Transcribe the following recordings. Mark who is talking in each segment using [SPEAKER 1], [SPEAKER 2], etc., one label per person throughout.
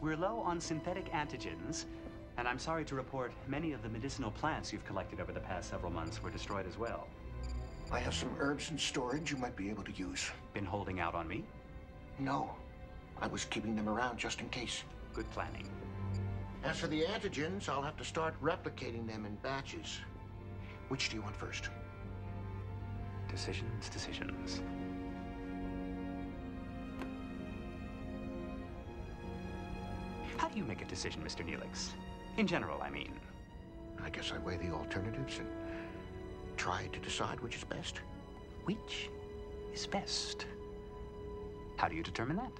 [SPEAKER 1] We're low on synthetic antigens, and I'm sorry to report many of the medicinal plants you've collected over the past several months were destroyed as well.
[SPEAKER 2] I have some herbs in storage you might be able to use.
[SPEAKER 1] Been holding out on me?
[SPEAKER 2] No. I was keeping them around just in case.
[SPEAKER 1] Good planning.
[SPEAKER 2] As for the antigens, I'll have to start replicating them in batches. Which do you want first?
[SPEAKER 1] Decisions, decisions. Do you make a decision, Mr. Neelix? In general, I mean.
[SPEAKER 2] I guess I weigh the alternatives and try to decide which is best.
[SPEAKER 1] Which is best? How do you determine that?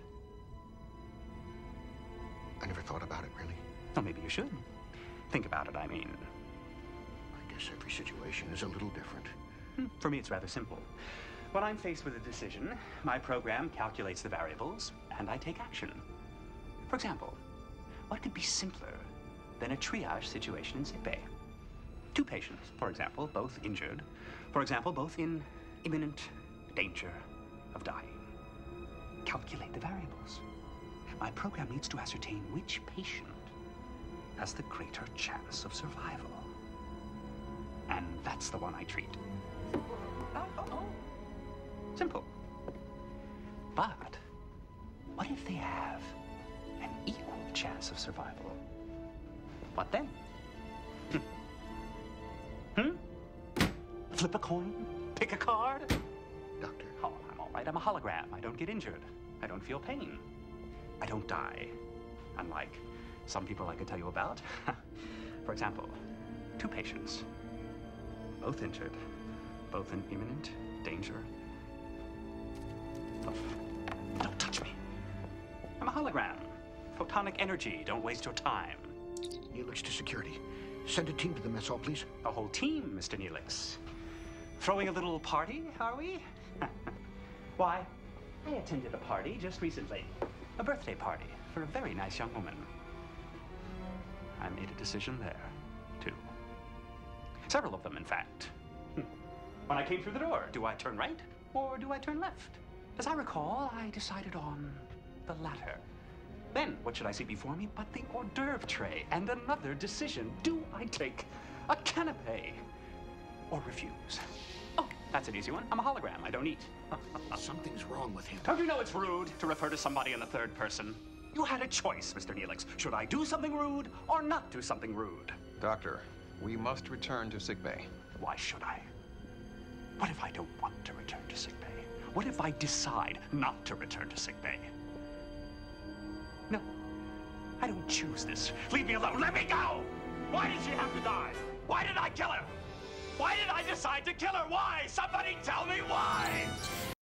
[SPEAKER 2] I never thought about it, really.
[SPEAKER 1] Well, maybe you should. Think about it, I mean.
[SPEAKER 2] I guess every situation is a little different.
[SPEAKER 1] Hmm, For me, it's rather simple. When I'm faced with a decision, my program calculates the variables, and I take action. For example, what could be simpler than a triage situation in sickbay? Two patients, for example, both injured. For example, both in imminent danger of dying. Calculate the variables. My program needs to ascertain which patient has the greater chance of survival. And that's the one I treat. Uh oh. Simple. But chance of survival? What then? Hmm? Hmm? Flip a coin? Pick a card?
[SPEAKER 2] Doctor,
[SPEAKER 1] Oh, I'm all right. I'm a hologram. I don't get injured. I don't feel pain. I don't die. Unlike some people I could tell you about. For example, two patients, both injured, both in imminent danger. Don't touch me. I'm a hologram. Photonic energy. Don't waste your time.
[SPEAKER 2] Neelix to security. Send a team to the mess hall, please.
[SPEAKER 1] A whole team, Mr. Neelix. Throwing a little party, are we? Why, I attended a party just recently. A birthday party for a very nice young woman. I made a decision there, too. Several of them, in fact. Hmm. When I came through the door, do I turn right or do I turn left? As I recall, I decided on the latter. Then, what should I see before me but the hors d'oeuvre tray and another decision? Do I take a canapé or refuse? Oh, that's an easy one. I'm a hologram. I don't eat.
[SPEAKER 2] Something's wrong with him.
[SPEAKER 1] Don't you know it's rude to refer to somebody in the third person? You had a choice, Mr. Neelix. Should I do something rude or not do something rude?
[SPEAKER 3] Doctor, we must return to sickbay.
[SPEAKER 1] Why should I? What if I don't want to return to sickbay? What if I decide not to return to sickbay? I don't choose this. Leave me alone. Let me go! Why did she have to die? Why did I kill her? Why did I decide to kill her? Why? Somebody tell me why!